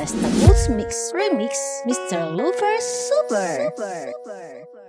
Vegetables Mix Remix Mr. Lover Super. Super. Super.